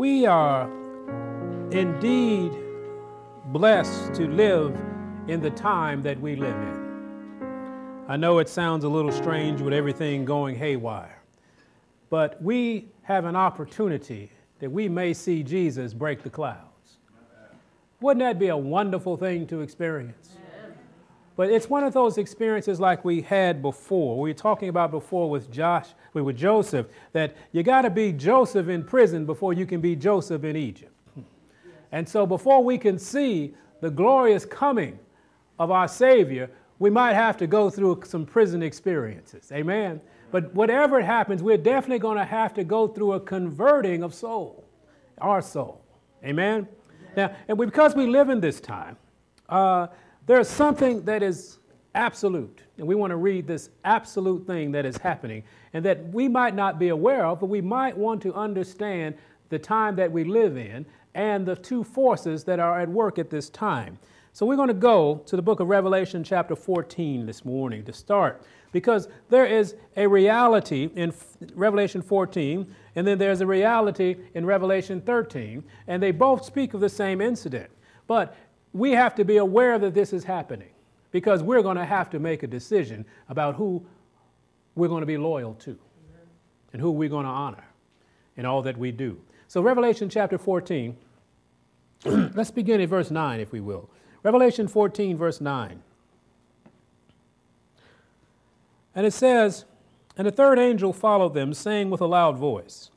We are indeed blessed to live in the time that we live in. I know it sounds a little strange with everything going haywire, but we have an opportunity that we may see Jesus break the clouds. Wouldn't that be a wonderful thing to experience? But it's one of those experiences like we had before. We were talking about before with Josh, we with Joseph, that you got to be Joseph in prison before you can be Joseph in Egypt. And so before we can see the glorious coming of our Savior, we might have to go through some prison experiences. Amen. But whatever happens, we're definitely going to have to go through a converting of soul, our soul. Amen. Now, and because we live in this time, uh, there's something that is absolute, and we want to read this absolute thing that is happening, and that we might not be aware of, but we might want to understand the time that we live in and the two forces that are at work at this time. So we're going to go to the book of Revelation, chapter 14, this morning to start, because there is a reality in Revelation 14, and then there's a reality in Revelation 13, and they both speak of the same incident. But we have to be aware that this is happening because we're going to have to make a decision about who we're going to be loyal to and who we're going to honor in all that we do. So, Revelation chapter 14, let's begin at verse 9, if we will. Revelation 14, verse 9. And it says, And the third angel followed them, saying with a loud voice,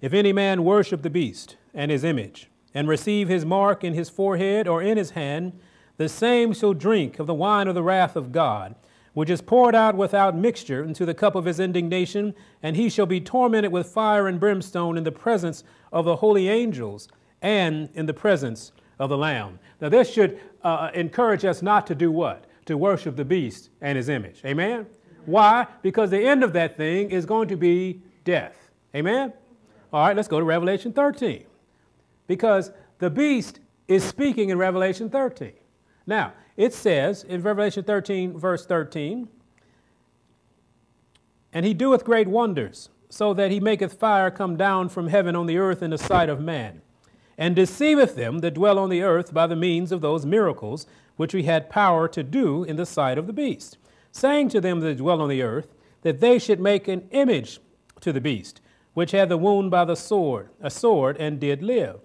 If any man worship the beast and his image, and receive his mark in his forehead or in his hand, the same shall drink of the wine of the wrath of God, which is poured out without mixture into the cup of his indignation, and he shall be tormented with fire and brimstone in the presence of the holy angels and in the presence of the Lamb. Now, this should uh, encourage us not to do what? To worship the beast and his image. Amen? Why? Because the end of that thing is going to be death. Amen? All right, let's go to Revelation 13. Because the beast is speaking in Revelation 13. Now, it says in Revelation 13, verse 13, and he doeth great wonders so that he maketh fire come down from heaven on the earth in the sight of man, and deceiveth them that dwell on the earth by the means of those miracles which he had power to do in the sight of the beast, saying to them that dwell on the earth that they should make an image to the beast, which had the wound by the sword, a sword, and did live.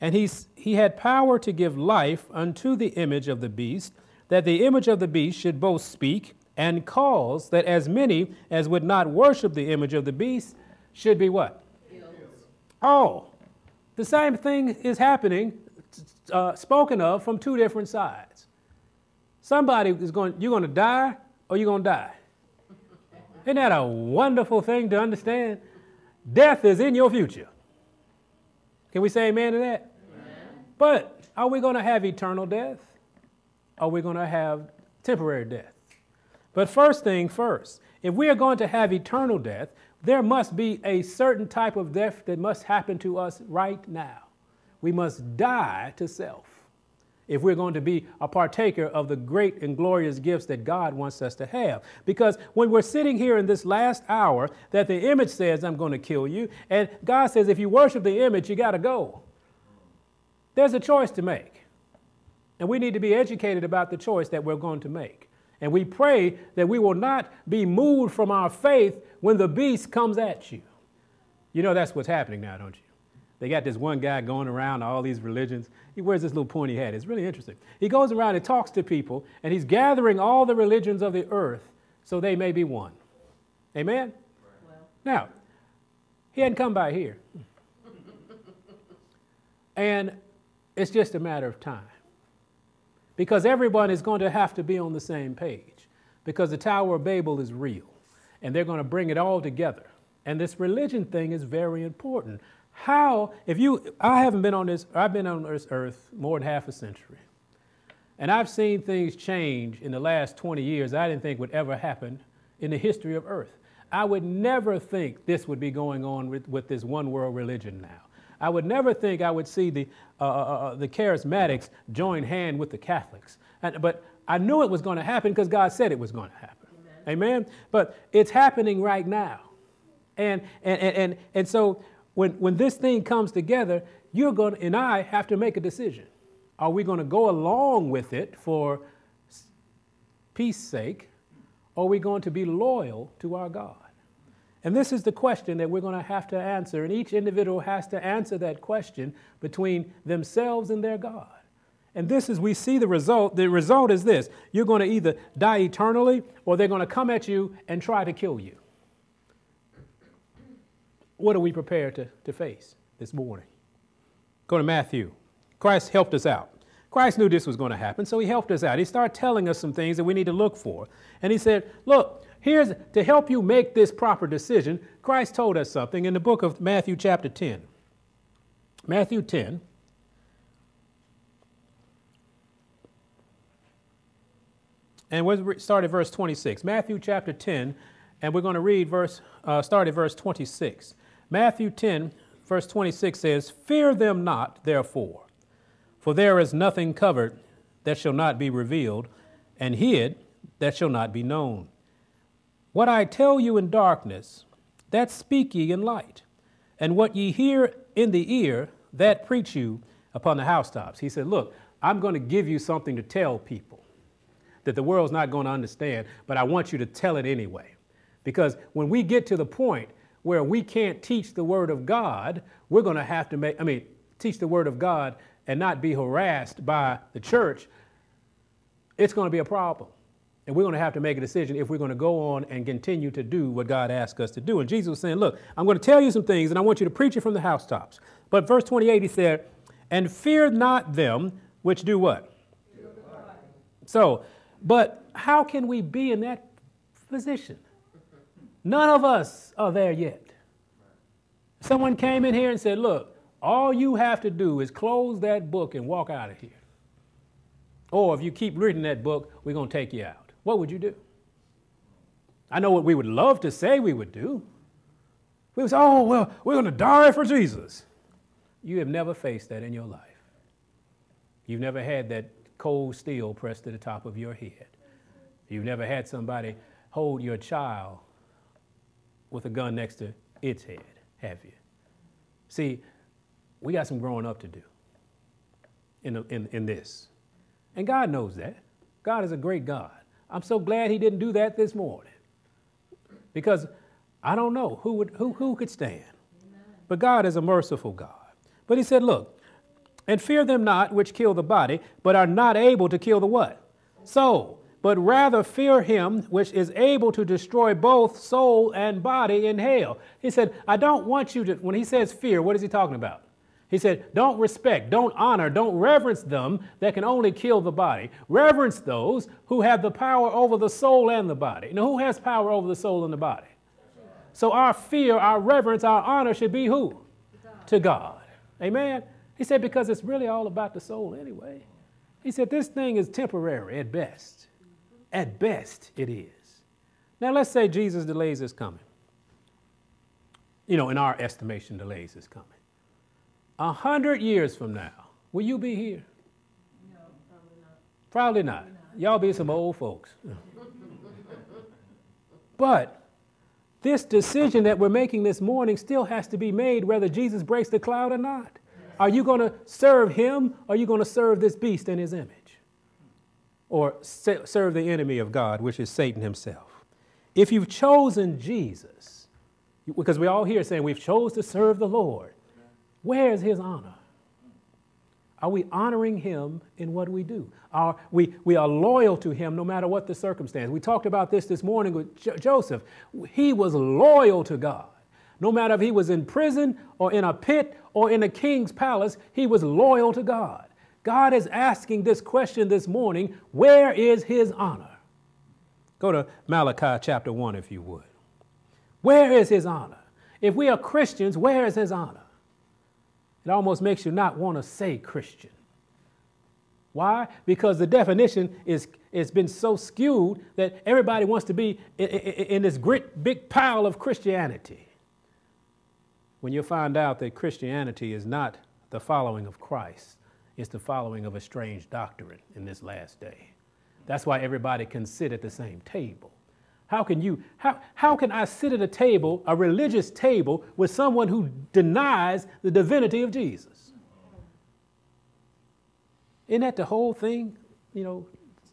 And he, he had power to give life unto the image of the beast, that the image of the beast should both speak and cause that as many as would not worship the image of the beast should be what? Killed. Oh, the same thing is happening, uh, spoken of from two different sides. Somebody is going, you're going to die or you're going to die. Isn't that a wonderful thing to understand? Death is in your future. Can we say amen to that? Amen. But are we going to have eternal death? Are we going to have temporary death? But first thing first, if we are going to have eternal death, there must be a certain type of death that must happen to us right now. We must die to self if we're going to be a partaker of the great and glorious gifts that God wants us to have. Because when we're sitting here in this last hour, that the image says, I'm going to kill you, and God says, if you worship the image, you got to go. There's a choice to make. And we need to be educated about the choice that we're going to make. And we pray that we will not be moved from our faith when the beast comes at you. You know that's what's happening now, don't you? They got this one guy going around all these religions. He wears this little pointy hat. It's really interesting. He goes around and talks to people, and he's gathering all the religions of the earth so they may be one. Amen? Well. Now, he hadn't come by here. and it's just a matter of time because everyone is going to have to be on the same page because the Tower of Babel is real and they're going to bring it all together. And this religion thing is very important. How, if you, I haven't been on this, I've been on this earth more than half a century. And I've seen things change in the last 20 years I didn't think would ever happen in the history of earth. I would never think this would be going on with, with this one world religion now. I would never think I would see the, uh, uh, uh, the charismatics join hand with the Catholics. And, but I knew it was going to happen because God said it was going to happen. Amen. Amen. But it's happening right now. And, and, and, and, and so when, when this thing comes together, you're going to, and I have to make a decision. Are we going to go along with it for peace sake, or are we going to be loyal to our God? And this is the question that we're going to have to answer, and each individual has to answer that question between themselves and their God. And this is, we see the result. The result is this you're going to either die eternally, or they're going to come at you and try to kill you. What are we prepared to, to face this morning? Go to Matthew. Christ helped us out. Christ knew this was going to happen, so he helped us out. He started telling us some things that we need to look for. And he said, Look, here's to help you make this proper decision. Christ told us something in the book of Matthew, chapter 10. Matthew 10. And we'll start at verse 26. Matthew chapter 10, and we're going to read verse, uh, start at verse 26. Matthew 10, verse 26 says, Fear them not, therefore for there is nothing covered that shall not be revealed, and hid that shall not be known. What I tell you in darkness, that speak ye in light, and what ye hear in the ear, that preach you upon the housetops. He said, Look, I'm going to give you something to tell people that the world's not going to understand, but I want you to tell it anyway. Because when we get to the point where we can't teach the Word of God, we're going to have to make, I mean, teach the Word of God and not be harassed by the church, it's going to be a problem. And we're going to have to make a decision if we're going to go on and continue to do what God asked us to do. And Jesus was saying, Look, I'm going to tell you some things and I want you to preach it from the housetops. But verse 28, he said, And fear not them which do what? So, but how can we be in that position? None of us are there yet. Someone came in here and said, Look, all you have to do is close that book and walk out of here. Or if you keep reading that book, we're going to take you out. What would you do? I know what we would love to say we would do. We would say, oh, well, we're going to die for Jesus. You have never faced that in your life. You've never had that cold steel pressed to the top of your head. You've never had somebody hold your child with a gun next to its head, have you? See, we got some growing up to do in, in, in this. And God knows that. God is a great God. I'm so glad He didn't do that this morning because I don't know who, would, who, who could stand. But God is a merciful God. But He said, Look, and fear them not which kill the body, but are not able to kill the what? Soul. But rather fear him which is able to destroy both soul and body in hell. He said, I don't want you to, when he says fear, what is he talking about? He said, Don't respect, don't honor, don't reverence them that can only kill the body. Reverence those who have the power over the soul and the body. Now, who has power over the soul and the body? So, our fear, our reverence, our honor should be who? God. To God. Amen. He said, Because it's really all about the soul anyway. He said, This thing is temporary at best. At best, it is. Now, let's say Jesus delays his coming. You know, in our estimation, delays his coming. A hundred years from now, will you be here? No, probably not. Probably not. Probably not. Y'all be some old folks. but this decision that we're making this morning still has to be made whether Jesus breaks the cloud or not. Are you going to serve him or are you going to serve this beast in his image? Or serve the enemy of God, which is Satan himself? If you've chosen Jesus, because we all here saying we've chose to serve the Lord, where is his honor? Are we honoring him in what we do? Are we, we are loyal to him no matter what the circumstance. We talked about this this morning with jo- Joseph. He was loyal to God. No matter if he was in prison or in a pit or in a king's palace, he was loyal to God. God is asking this question this morning where is his honor? Go to Malachi chapter 1 if you would. Where is his honor? If we are Christians, where is his honor? It almost makes you not want to say Christian. Why? Because the definition is it's been so skewed that everybody wants to be in, in, in this great big pile of Christianity. When you find out that Christianity is not the following of Christ, it's the following of a strange doctrine in this last day. That's why everybody can sit at the same table. How can you, how, how can I sit at a table, a religious table, with someone who denies the divinity of Jesus? Isn't that the whole thing? You know,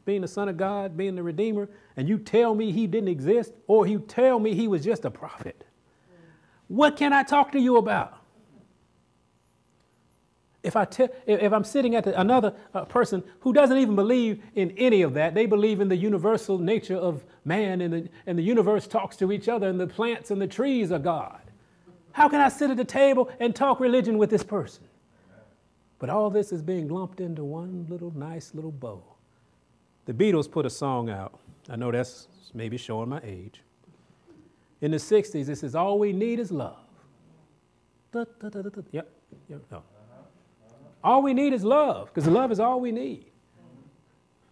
being the Son of God, being the Redeemer, and you tell me he didn't exist, or you tell me he was just a prophet. What can I talk to you about? If, I te- if I'm sitting at the, another uh, person who doesn't even believe in any of that, they believe in the universal nature of man and the, and the universe talks to each other and the plants and the trees are God. How can I sit at the table and talk religion with this person? But all this is being lumped into one little nice little bow. The Beatles put a song out. I know that's maybe showing my age. In the 60s, it says, All we need is love. Yep, yep, no. All we need is love, because love is all we need.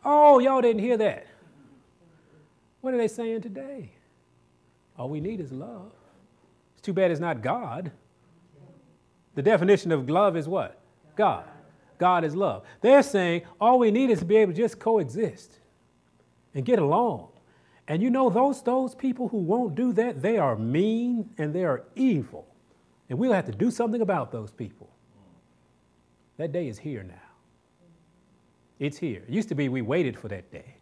Oh, y'all didn't hear that. What are they saying today? All we need is love. It's too bad it's not God. The definition of love is what? God. God is love. They're saying all we need is to be able to just coexist and get along. And you know, those, those people who won't do that, they are mean and they are evil. And we'll have to do something about those people. That day is here now. It's here. It used to be we waited for that day,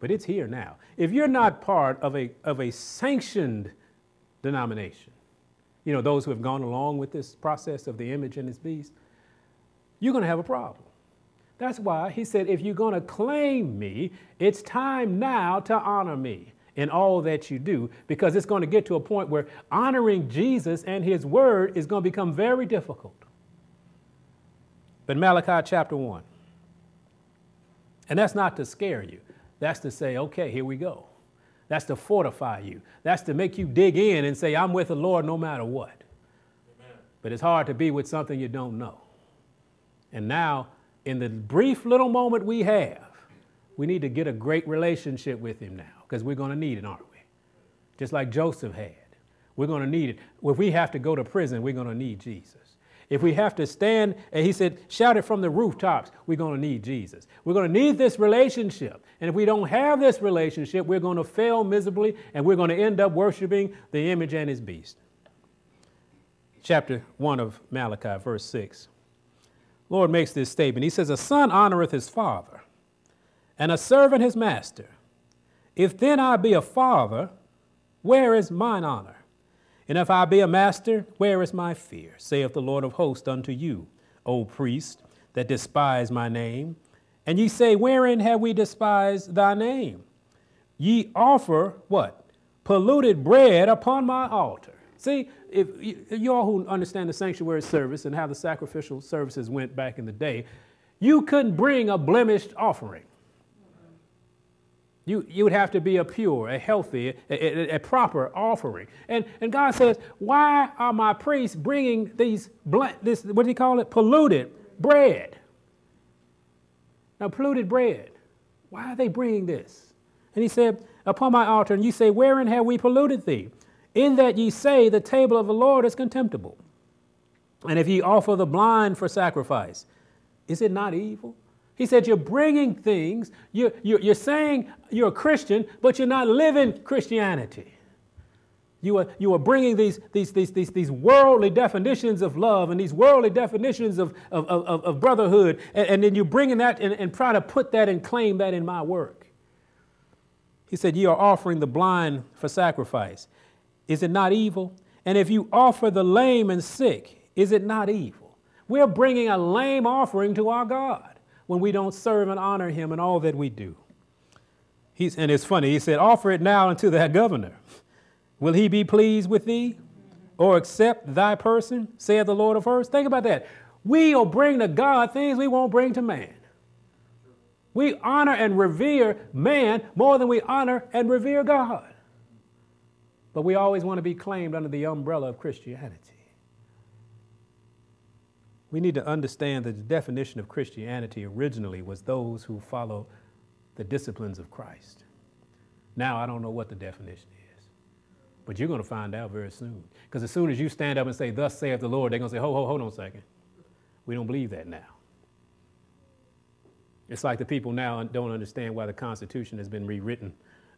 but it's here now. If you're not part of a, of a sanctioned denomination, you know, those who have gone along with this process of the image and its beast, you're going to have a problem. That's why he said, if you're going to claim me, it's time now to honor me in all that you do, because it's going to get to a point where honoring Jesus and his word is going to become very difficult. But Malachi chapter 1. And that's not to scare you. That's to say, okay, here we go. That's to fortify you. That's to make you dig in and say, I'm with the Lord no matter what. Amen. But it's hard to be with something you don't know. And now, in the brief little moment we have, we need to get a great relationship with Him now because we're going to need it, aren't we? Just like Joseph had. We're going to need it. If we have to go to prison, we're going to need Jesus. If we have to stand, and he said, shout it from the rooftops, we're going to need Jesus. We're going to need this relationship. And if we don't have this relationship, we're going to fail miserably and we're going to end up worshiping the image and his beast. Chapter 1 of Malachi, verse 6. Lord makes this statement. He says, A son honoreth his father, and a servant his master. If then I be a father, where is mine honor? And if I be a master, where is my fear? saith the Lord of hosts unto you, O priest, that despise my name. And ye say, Wherein have we despised thy name? Ye offer what? Polluted bread upon my altar. See, if you all who understand the sanctuary service and how the sacrificial services went back in the day, you couldn't bring a blemished offering. You, you would have to be a pure, a healthy, a, a, a, proper offering. And, and God says, why are my priests bringing these, this, what do you call it, polluted bread? Now, polluted bread, why are they bringing this? And he said, upon my altar, and you say, wherein have we polluted thee? In that ye say, the table of the Lord is contemptible. And if ye offer the blind for sacrifice, is it not evil? He said, You're bringing things, you're, you're, you're saying you're a Christian, but you're not living Christianity. You are, you are bringing these, these, these, these, these worldly definitions of love and these worldly definitions of, of, of, of brotherhood, and, and, then you're bringing that and, and try to put that and claim that in my work. He said, You are offering the blind for sacrifice. Is it not evil? And if you offer the lame and sick, is it not evil? We're bringing a lame offering to our God when we don't serve and honor him in all that we do. He's, and it's funny, he said, Offer it now unto that governor. Will he be pleased with thee or accept thy person, saith the Lord of hosts? Think about that. We'll bring to God things we won't bring to man. We honor and revere man more than we honor and revere God. But we always want to be claimed under the umbrella of Christianity. We need to understand that the definition of Christianity originally was those who follow the disciplines of Christ. Now I don't know what the definition is, but you're going to find out very soon. Because as soon as you stand up and say, Thus saith the Lord, they're going to say, Ho, ho, hold on a second. We don't believe that now. It's like the people now don't understand why the Constitution has been rewritten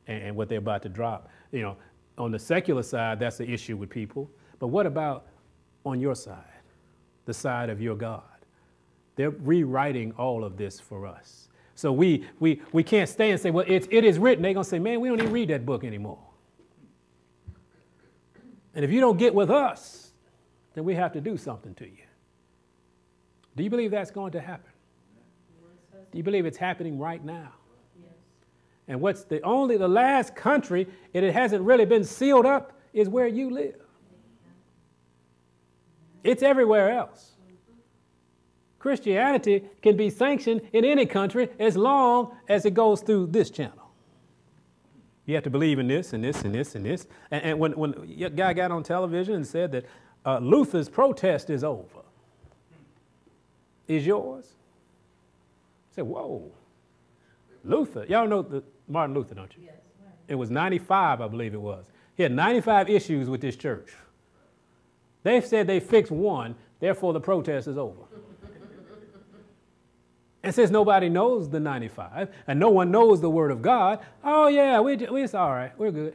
and, and what they're about to drop. You know, on the secular side, that's the issue with people. But what about on your side? The side of your God. They're rewriting all of this for us. So we, we, we can't stay and say, well, it's, it is written. They're going to say, man, we don't even read that book anymore. And if you don't get with us, then we have to do something to you. Do you believe that's going to happen? Do you believe it's happening right now? Yes. And what's the only, the last country, and it hasn't really been sealed up, is where you live. It's everywhere else. Christianity can be sanctioned in any country as long as it goes through this channel. You have to believe in this and this and this and this. And, and when, when a guy got on television and said that uh, Luther's protest is over, is yours? I said, whoa. Luther, y'all know the, Martin Luther, don't you? Yes. It was 95, I believe it was. He had 95 issues with this church. They've said they fixed one, therefore the protest is over. and since nobody knows the 95 and no one knows the Word of God, oh yeah, we, we, it's all right, we're good.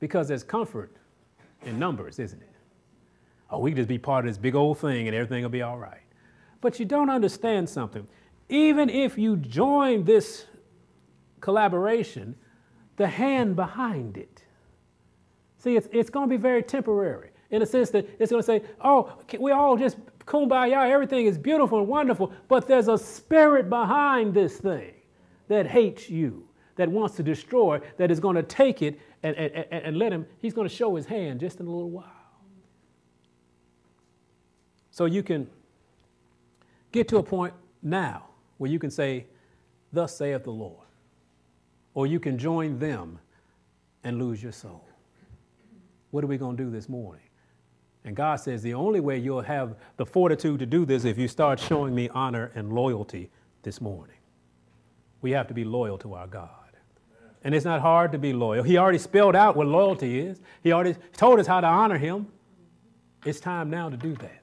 Because there's comfort in numbers, isn't it? Oh, we can just be part of this big old thing and everything will be all right. But you don't understand something. Even if you join this collaboration, the hand behind it. See, it's, it's going to be very temporary in a sense that it's going to say, oh, we all just kumbaya, everything is beautiful and wonderful, but there's a spirit behind this thing that hates you, that wants to destroy, that is going to take it and, and, and, let him, he's going to show his hand just in a little while. So you can get to a point now where you can say, Thus saith the Lord. Or you can join them and lose your soul. What are we going to do this morning? And God says the only way you'll have the fortitude to do this if you start showing me honor and loyalty this morning. We have to be loyal to our God. And it's not hard to be loyal. He already spelled out what loyalty is, He already told us how to honor Him. It's time now to do that.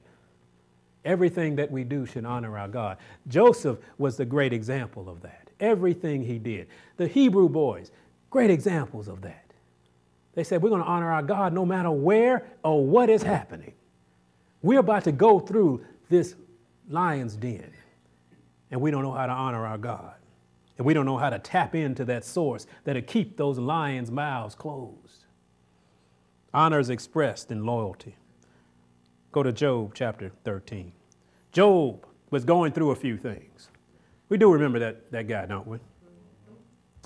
Everything that we do should honor our God. Joseph was the great example of that. Everything he did. The Hebrew boys, great examples of that. They said, We're going to honor our God no matter where or what is happening. We're about to go through this lion's den, and we don't know how to honor our God. And we don't know how to tap into that source that'll keep those lions' mouths closed. Honor is expressed in loyalty. Go to Job chapter 13. Job was going through a few things. We do remember that, that guy, don't we?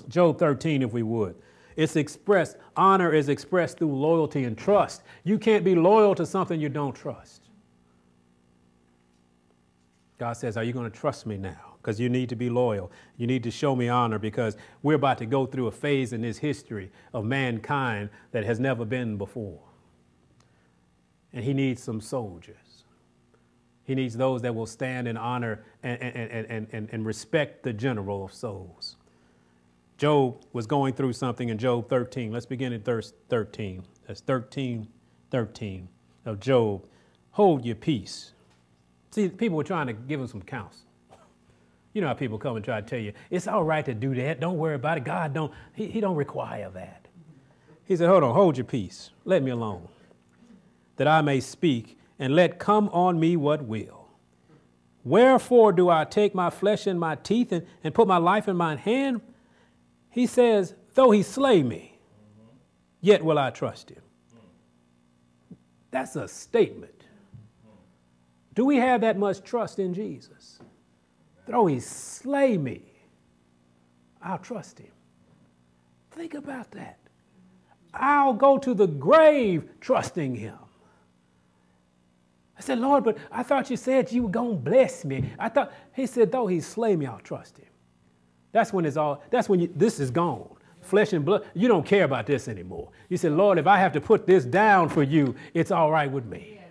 Job 13, if we would. It's expressed, honor is expressed through loyalty and trust. You can't be loyal to something you don't trust. God says, Are you going to trust me now? Because you need to be loyal. You need to show me honor because we're about to go through a phase in this history of mankind that has never been before. And he needs some soldiers. He needs those that will stand in honor and, and, and, and, and respect the general of souls. Job was going through something in Job 13. Let's begin at verse 13. That's 13, 13 of Job. Hold your peace. See, people were trying to give him some counsel. You know how people come and try to tell you, it's all right to do that. Don't worry about it. God don't, he, he don't require that. He said, hold on, hold your peace. Let me alone, that I may speak, and let come on me what will. Wherefore do I take my flesh in my teeth and, and put my life in mine hand? He says, though he slay me, yet will I trust him. That's a statement. Do we have that much trust in Jesus? Though he slay me, I'll trust him. Think about that. I'll go to the grave trusting him. I said, Lord, but I thought you said you were going to bless me. I thought, he said, though he slay me, I'll trust him. That's when it's all, that's when you, this is gone. Flesh and blood, you don't care about this anymore. You said, Lord, if I have to put this down for you, it's all right with me.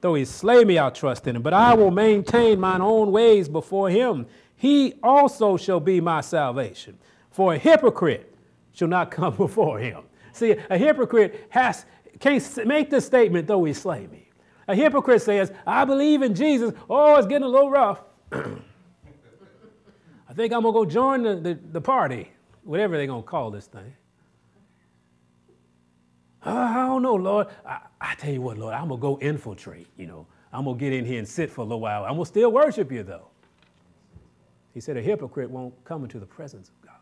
Though he slay me, I'll trust in him, but I will maintain mine own ways before him. He also shall be my salvation. For a hypocrite shall not come before him. See, a hypocrite has, can't make this statement, though he slay me. A hypocrite says, I believe in Jesus. Oh, it's getting a little rough. I think I'm to go join the, the, the party, whatever they're going to call this thing. I don't know, Lord. I, I, tell you what, Lord, I'm to go infiltrate, you know. I'm to get in here and sit for a little while. I'm to still worship you, though. He said, A hypocrite won't come into the presence of God.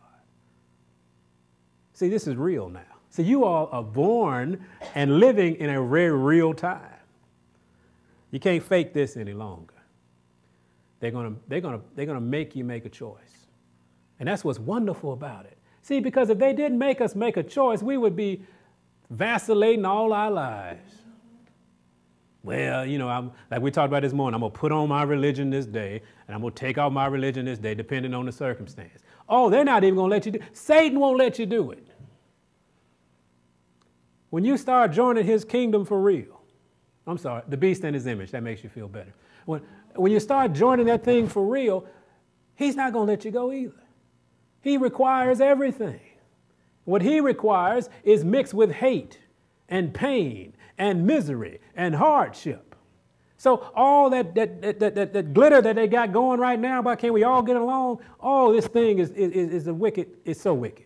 See, this is real now. See, you all are born and living in a very real time. You can't fake this any longer. They're going to they're gonna, they're gonna make you make a choice. And that's what's wonderful about it. See, because if they didn't make us make a choice, we would be vacillating all our lives. Well, you know, I'm, like we talked about this morning, I'm going to put on my religion this day, and I'm going to take off my religion this day, depending on the circumstance. Oh, they're not even going to let you do Satan won't let you do it. When you start joining his kingdom for real, I'm sorry, the beast and his image, that makes you feel better. When, when you start joining that thing for real, he's not going to let you go either. He requires everything. What he requires is mixed with hate and pain and misery and hardship. So all that, that, that, that, that, glitter that they got going right now about can we all get along, oh, this thing is, is, is a wicked, it's so wicked.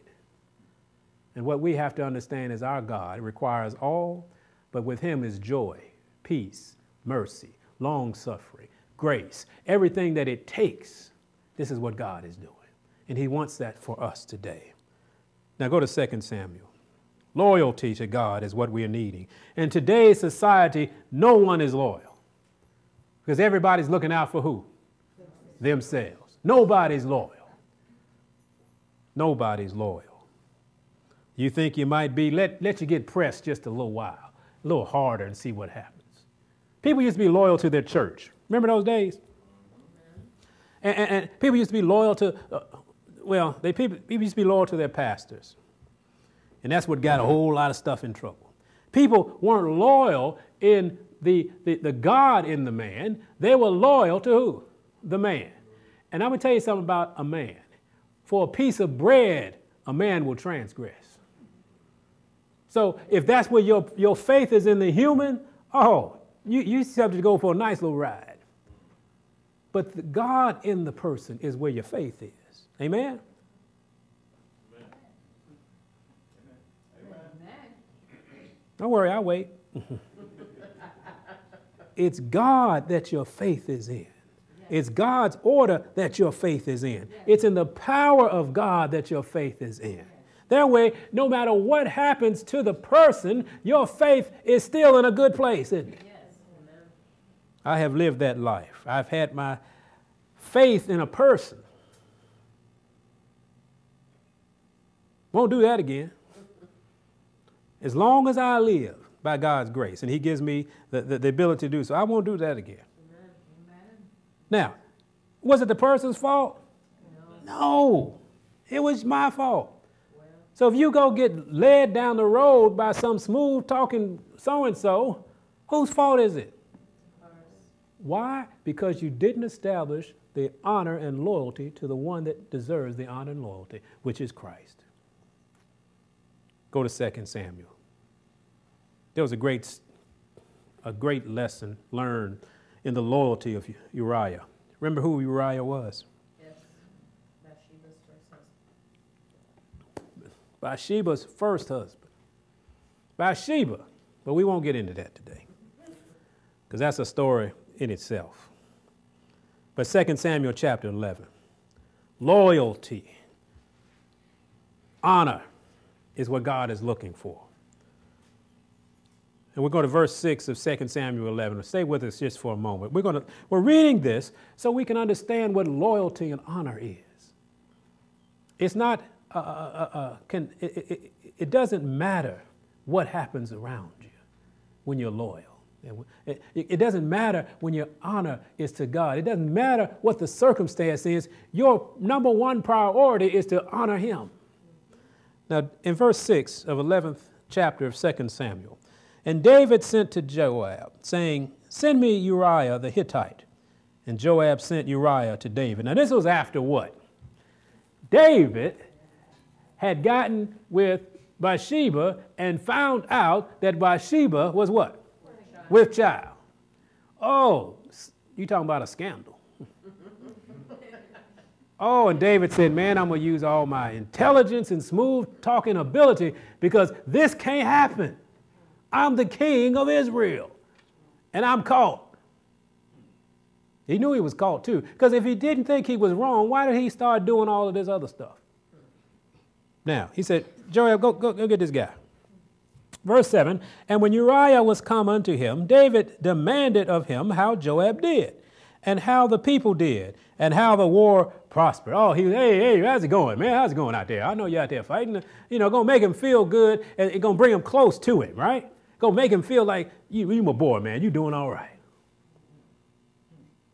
And what we have to understand is our God requires all, but with him is joy, peace, mercy, long suffering, grace, everything that it takes. This is what God is doing. And he wants that for us today. Now go to 2 Samuel. Loyalty to God is what we are needing. In today's society, no one is loyal because everybody's looking out for who? Themselves. Nobody's loyal. Nobody's loyal. You think you might be, let, let you get pressed just a little while, a little harder and see what happens. People used to be loyal to their church. Remember those days? And, and, and people used to be loyal to, uh, well, they, people, people used to be loyal to their pastors. And that's what got a whole lot of stuff in trouble. People weren't loyal in the, the, the God in the man, they were loyal to who? The man. And I'm going to tell you something about a man. For a piece of bread, a man will transgress. So if that's where your, your faith is in the human, oh, you, you have to go for a nice little ride. But the God in the person is where your faith is. Amen? amen Don't worry, I'll wait. it's God that your faith is in. It's God's order that your faith is in. It's in the power of God that your faith is in. That way, no matter what happens to the person, your faith is still in a good place, isn't it? I have lived that life. I've had my faith in a person. Won't do that again as long as I live by God's grace, and He gives me the, the, the ability to do so, I won't do that again. Amen. Now, was it the person's fault? No. no. It was my fault. Well. So if you go get led down the road by some smooth talking so and so, whose fault is it? Why? Because you didn't establish the honor and loyalty to the one that deserves the honor and loyalty, which is Christ. Go to 2 Samuel there was a great, a great lesson learned in the loyalty of Uriah. Remember who Uriah was? Yes, Bathsheba's first husband. Bathsheba's first husband. Bathsheba, but we won't get into that today because that's a story in itself. But 2 Samuel chapter 11, loyalty, honor is what God is looking for. And we're going to verse 6 of 2 Samuel 11. Stay with us just for a moment. We're, going to, we're reading this so we can understand what loyalty and honor is. It's not, uh, uh, uh, uh can, it, it, it doesn't matter what happens around you when you're loyal. It, doesn't matter when your honor is to God. It doesn't matter what the circumstance is. Your number one priority is to honor Him. Now, in verse 6 of 11th chapter of 2 Samuel, and David sent to Joab, saying, Send me Uriah the Hittite. And Joab sent Uriah to David. Now, this was after what? David had gotten with Bathsheba and found out that Bathsheba was what? With child. Oh, you talking about a scandal. oh, and David said, Man, I'm going to use all my intelligence and smooth talking ability because this can't happen. I'm the king of Israel, and I'm caught. He knew he was caught too. Because if he didn't think he was wrong, why did he start doing all of this other stuff? Now, he said, Joab, go, go, go get this guy. Verse 7 And when Uriah was come unto him, David demanded of him how Joab did, and how the people did, and how the war prospered. Oh, he, was, hey, hey, how's it going, man? How's it going out there? I know you're out there fighting. You know, gonna make him feel good, and it's gonna bring him close to it, right? Gonna make him feel like you, you my boy, man. You doing all right.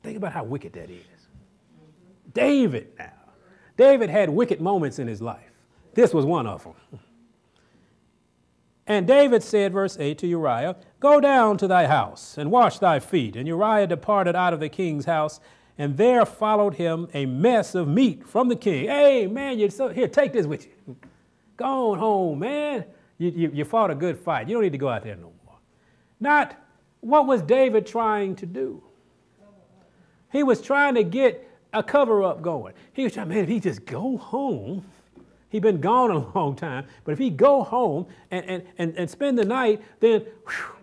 Think about how wicked that is. David now. David had wicked moments in his life. This was one of them. And David said, verse 8 to Uriah, Go down to thy house and wash thy feet. And Uriah departed out of the king's house, and there followed him a mess of meat from the king. Hey, man, you're so, here, take this with you. Go on home, man. You, you, you fought a good fight. You don't need to go out there no more. Not what was David trying to do? He was trying to get a cover up going. He was trying, man, if he just go home, he'd been gone a long time, but if he go home and, and, and, and spend the night, then whew,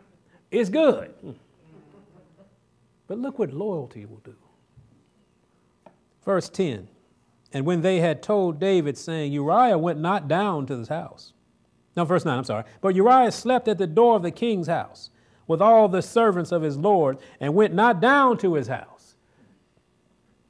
it's good. But look what loyalty will do. Verse 10 And when they had told David, saying, Uriah went not down to his house. No, verse 9, I'm sorry. But Uriah slept at the door of the king's house with all the servants of his Lord and went not down to his house.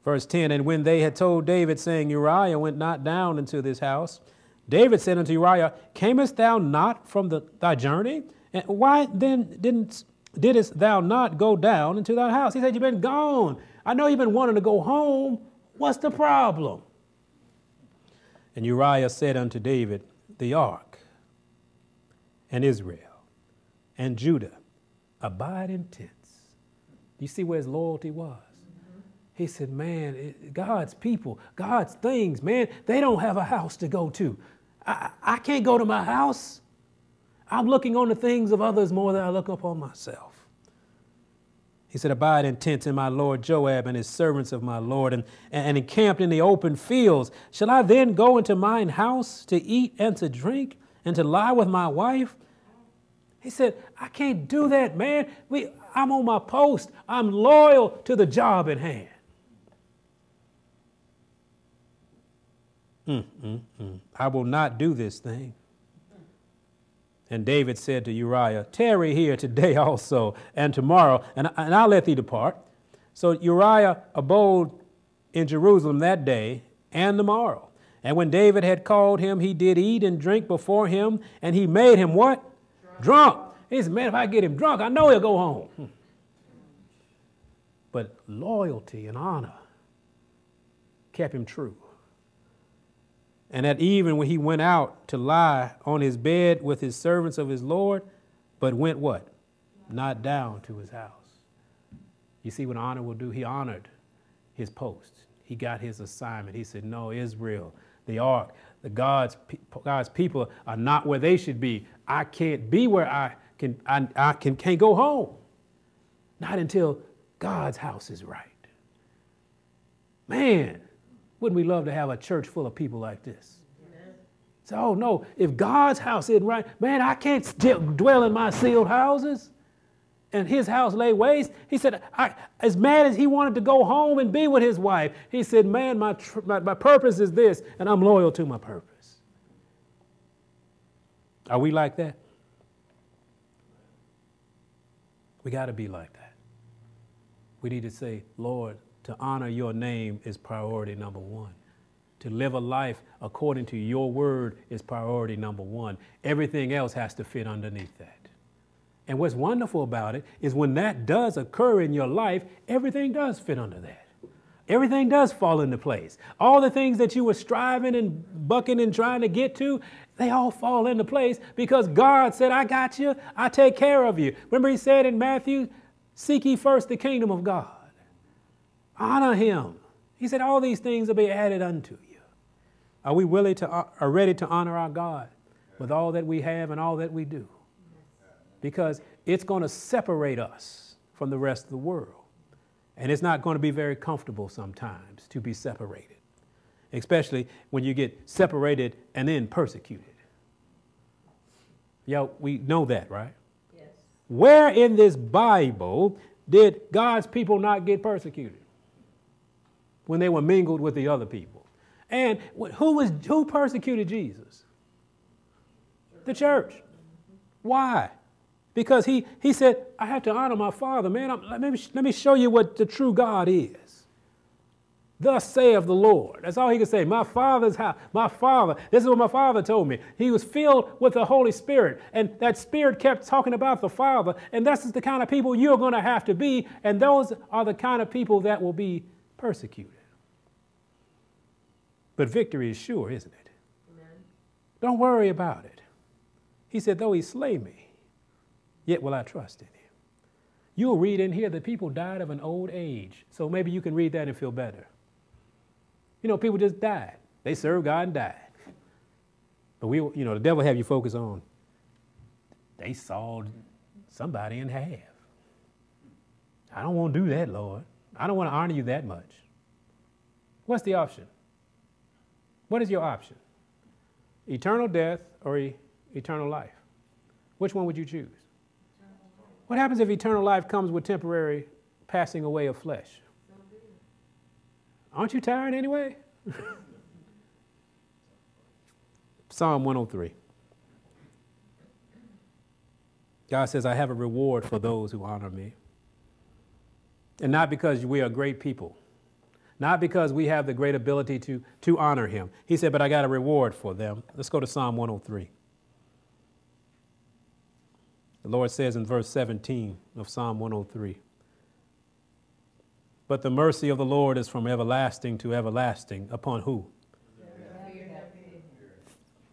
Verse 10 And when they had told David, saying, Uriah went not down into this house, David said unto Uriah, Camest thou not from the, thy journey? And why then didn't, didst thou not go down into thy house? He said, You've been gone. I know you've been wanting to go home. What's the problem? And Uriah said unto David, The ark and Israel and Judah abide in tents. You see where his loyalty was? He said, Man, God's people, God's things, man, they don't have a house to go to. I, I can't go to my house. I'm looking on the things of others more than I look upon myself. He said, Abide in tents in my Lord Joab and his servants of my Lord, and, and encamped in the open fields. Shall I then go into mine house to eat and to drink and to lie with my wife? He said, I can't do that, man. We, I'm on my post. I'm loyal to the job at hand. Mm, mm, mm. I will not do this thing. And David said to Uriah, Tarry here today also and tomorrow, and, and I'll let thee depart. So Uriah abode in Jerusalem that day and the morrow. And when David had called him, he did eat and drink before him, and he made him what? Drunk. drunk. He said, Man, if I get him drunk, I know he'll go home. Hmm. But loyalty and honor kept him true. And at even when he went out to lie on his bed with his servants of his Lord, but went what? Not down to his house. You see what honor will do? He honored his post. He got his assignment. He said, No, Israel, the ark, the God's, God's people are not where they should be. I can't be where I can, I, I can, can't go home. Not until God's house is right. Man, wouldn't we love to have a church full of people like this? So, oh no, if God's house isn't right, man, I can't dwell in my ceiled houses. And his house lay waste. He said, as mad as he wanted to go home and be with his wife, he said, man, my, my, my purpose is this, and I'm loyal to my purpose. Are we like that? We got to be like that. We need to say, Lord, to honor your name is priority number one. To live a life according to your word is priority number one. Everything else has to fit underneath that. And what's wonderful about it is when that does occur in your life, everything does fit under that. Everything does fall into place. All the things that you were striving and bucking and trying to get to, they all fall into place because God said, I got you, I take care of you. Remember, He said in Matthew, Seek ye first the kingdom of God. Honor him. He said, All these things will be added unto you. Are we willing to, uh, are ready to honor our God with all that we have and all that we do? Because it's going to separate us from the rest of the world. And it's not going to be very comfortable sometimes to be separated, especially when you get separated and then persecuted. Yo, we know that, right? Yes. Where in this Bible did God's people not get persecuted? When they were mingled with the other people. And who, was, who persecuted Jesus? The church. Why? Because he, he said, I have to honor my father, man. I'm, let, me, let me show you what the true God is. Thus saith the Lord. That's all he could say. My father's house, my father. This is what my father told me. He was filled with the Holy Spirit, and that Spirit kept talking about the Father. And this is the kind of people you're going to have to be, and those are the kind of people that will be persecuted. But victory is sure, isn't it? Amen. Don't worry about it. He said, Though he slay me, yet will I trust in him. You'll read in here that people died of an old age. So maybe you can read that and feel better. You know, people just died. They served God and died. But we, you know, the devil have you focus on. They sawed somebody in half. I don't want to do that, Lord. I don't want to honor you that much. What's the option? What is your option? Eternal death or e- eternal life? Which one would you choose? What happens if eternal life comes with temporary passing away of flesh? Aren't you tired anyway? Psalm 103. God says, I have a reward for those who honor me. And not because we are great people, not because we have the great ability to, to honor him. He said, but I got a reward for them. Let's go to Psalm 103. The Lord says in verse 17 of Psalm 103 But the mercy of the Lord is from everlasting to everlasting. Upon who?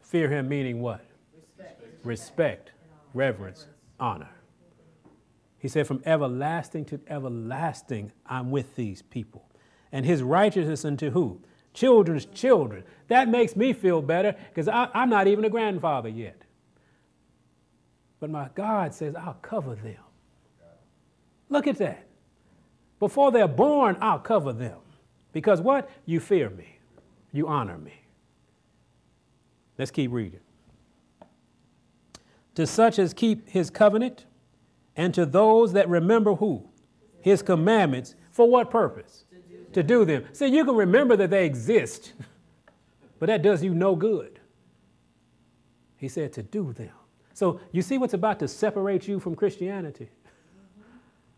Fear him, meaning what? Respect, Respect reverence, honor. He said, From everlasting to everlasting, I'm with these people. And his righteousness unto who? Children's children. That makes me feel better because I'm not even a grandfather yet. But my God says, I'll cover them. Look at that. Before they're born, I'll cover them. Because what? You fear me, you honor me. Let's keep reading. To such as keep his covenant, and to those that remember who? His commandments. For what purpose? To do, them. See, you can remember that they exist, but that does you no good. He said to do them. So you see what's about to separate you from Christianity?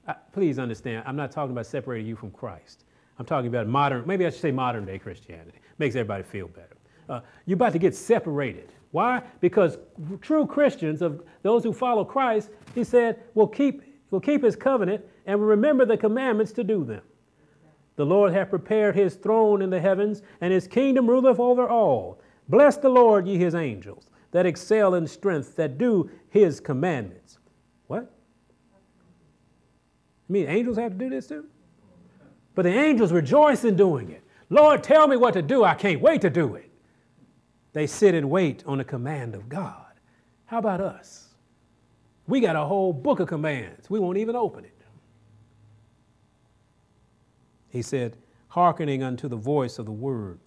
Uh, please understand, I'm not talking about separating you from Christ. I'm talking about modern, maybe I should say modern day Christianity. Makes everybody feel better. Uh, you're about to get separated. Why? Because true Christians, of those who follow Christ, he said, will keep, will keep his covenant and will remember the commandments to do them. The Lord hath prepared his throne in the heavens, and his kingdom ruleth over all. Bless the Lord, ye his angels, that excel in strength, that do his commandments. What? You mean angels have to do this too? But the angels rejoice in doing it. Lord, tell me what to do. I can't wait to do it. They sit and wait on the command of God. How about us? We got a whole book of commands. We won't even open it. He said, hearkening unto the voice of the word.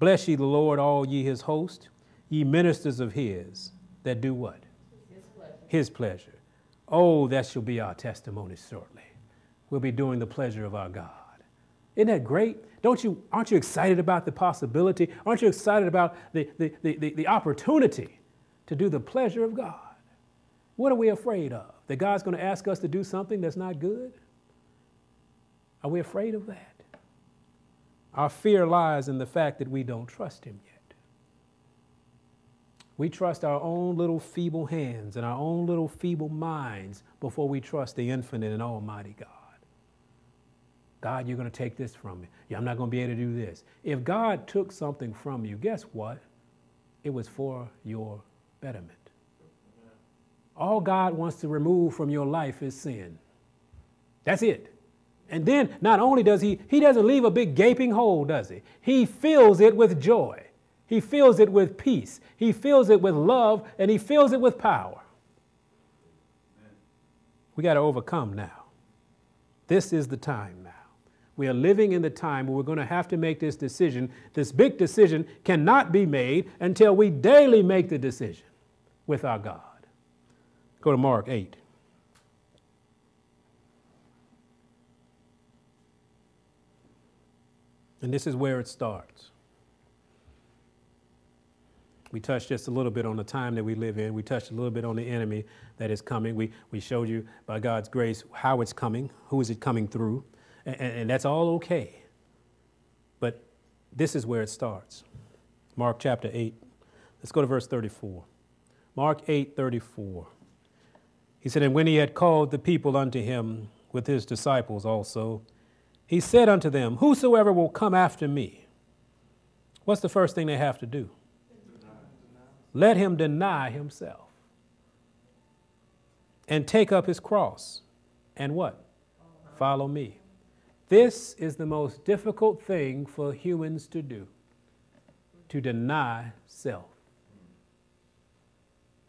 Bless ye the Lord, all ye his host, ye ministers of his that do what? His pleasure. His pleasure. Oh, that shall be our testimony shortly. We'll be doing the pleasure of our God. Isn't that great? Don't you, aren't you excited about the possibility? Aren't you excited about the, the, the, the, the opportunity to do the pleasure of God? What are we afraid of? That God's going to ask us to do something that's not good? Are we afraid of that? Our fear lies in the fact that we don't trust Him yet. We trust our own little feeble hands and our own little feeble minds before we trust the infinite and almighty God. God, you're going to take this from me. I'm not going to be able to do this. If God took something from you, guess what? It was for your betterment. All God wants to remove from your life is sin. That's it. And then not only does he, he doesn't leave a big gaping hole, does he? He fills it with joy. He fills it with peace. He fills it with love and he fills it with power. We got to overcome now. This is the time now. We are living in the time where we're going to have to make this decision. This big decision cannot be made until we daily make the decision with our God. Go to Mark 8. And this is where it starts. We touched just a little bit on the time that we live in. We touched a little bit on the enemy that is coming. We, we showed you by God's grace how it's coming, who is it coming through, and, and that's all okay. But this is where it starts. Mark chapter 8. Let's go to verse 34. Mark 8 34. He said, And when he had called the people unto him with his disciples also, he said unto them, Whosoever will come after me, what's the first thing they have to do? Let him deny himself and take up his cross and what? Follow me. This is the most difficult thing for humans to do to deny self.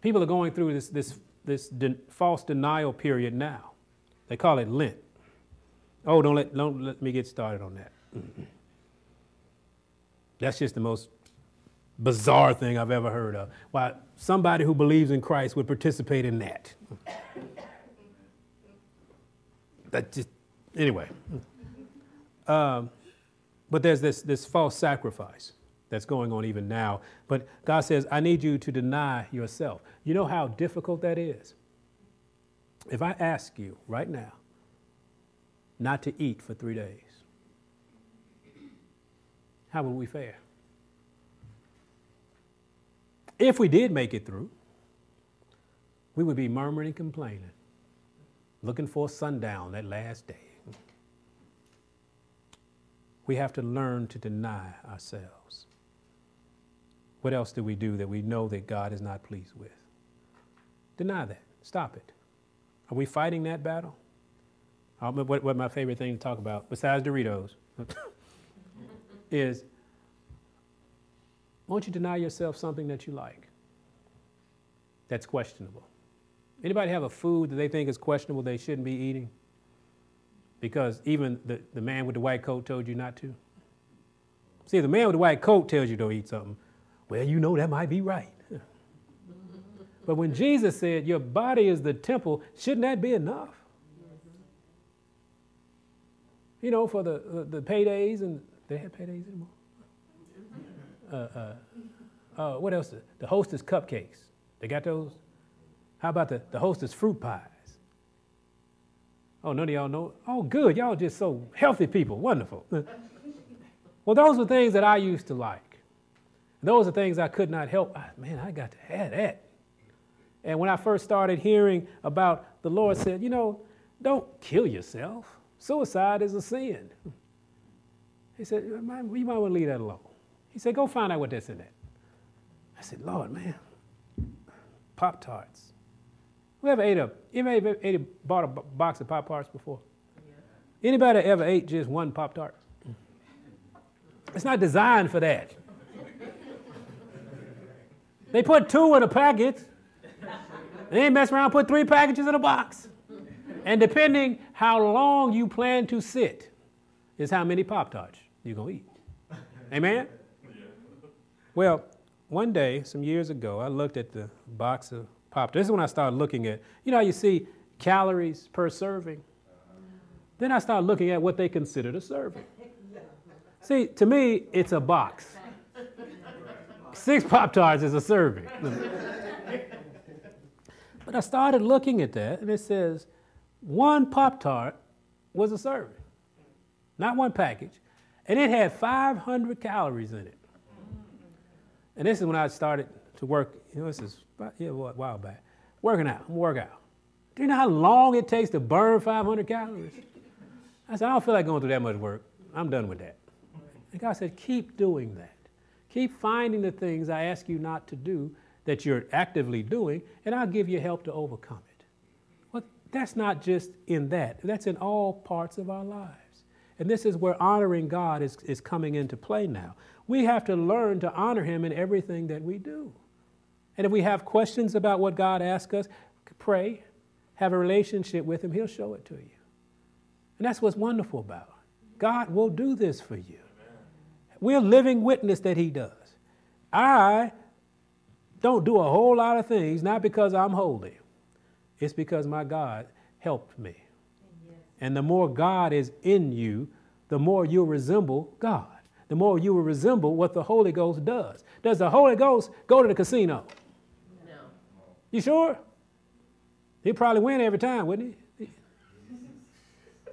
People are going through this, this, this de- false denial period now. They call it Lent. Oh, don't let, don't let me get started on that. That's just the most bizarre thing I've ever heard of. Why somebody who believes in Christ would participate in that. that just, anyway. Um, but there's this, this false sacrifice that's going on even now. But God says, I need you to deny yourself. You know how difficult that is? If I ask you right now not to eat for three days, how would we fare? If we did make it through, we would be murmuring and complaining, looking for sundown that last day. We have to learn to deny ourselves. What else do we do that we know that God is not pleased with? Deny that. Stop it. Are we fighting that battle? What, what my favorite thing to talk about, besides Doritos, is won't you deny yourself something that you like that's questionable? Anybody have a food that they think is questionable they shouldn't be eating? Because even the, the man with the white coat told you not to. See, the man with the white coat tells you don't eat something. Well, you know that might be right. but when Jesus said, Your body is the temple, shouldn't that be enough? You know, for the, the, the paydays, and they have paydays anymore? uh, uh, uh, what else? The hostess cupcakes. They got those? How about the, the hostess fruit pies? Oh, none of y'all know? Oh, good. Y'all just so healthy people. Wonderful. well, those were things that I used to like. Those are things I could not help. Man, I got to have that. And when I first started hearing about the Lord said, you know, don't kill yourself. Suicide is a sin. He said, you might want to leave that alone. He said, Go find out what that's in that. I said, Lord, man, Pop Tarts. Who ever ate a, anybody ever ate a, bought a box of Pop Tarts before? Yeah. Anybody ever ate just one Pop Tart? It's not designed for that. they put two in a package. They ain't mess around, put three packages in a box. And depending how long you plan to sit, is how many Pop Tarts you're going to eat. Amen? Well, one day, some years ago, I looked at the box of Pop. Tarts. This is when I started looking at, you know, you see calories per serving. Then I started looking at what they considered a serving. See, to me, it's a box. Six Pop Tarts is a serving. but I started looking at that, and it says one Pop Tart was a serving, not one package, and it had 500 calories in it. And this is when I started to work, you know, this is about, yeah, a while back. Working out, I'm work out. Do you know how long it takes to burn 500 calories? I said, I don't feel like going through that much work. I'm done with that. And God said, keep doing that. Keep finding the things I ask you not to do that you're actively doing, and I'll give you help to overcome it. That's not just in that, that's in all parts of our lives. And this is where honoring God is, is coming into play now. We have to learn to honor Him in everything that we do. And if we have questions about what God asks us, pray, have a relationship with Him, He'll show it to you. And that's what's wonderful about it. God will do this for you. We're living witness that He does. I don't do a whole lot of things, not because I'm holy, it's because my God helped me. And the more God is in you, the more you'll resemble God. the more you will resemble what the Holy Ghost does. Does the Holy Ghost go to the casino? No. You sure? He'd probably win every time, wouldn't he?